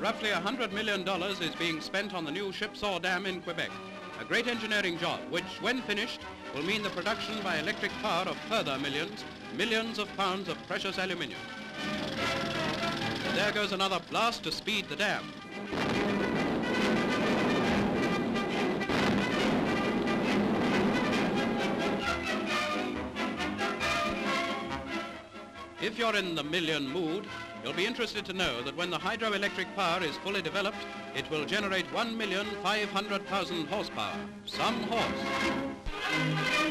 roughly $100 million is being spent on the new Shipshaw Dam in Quebec, a great engineering job which, when finished, will mean the production by electric power of further millions, millions of pounds of precious aluminium. There goes another blast to speed the dam. If you're in the million mood, you'll be interested to know that when the hydroelectric power is fully developed, it will generate 1,500,000 horsepower. Some horse.